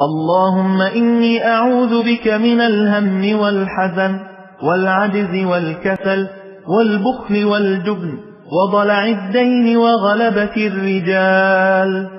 اللهم إني أعوذ بك من الهم والحزن والعجز والكسل والبخل والجبن وضلع الدين وغلبة الرجال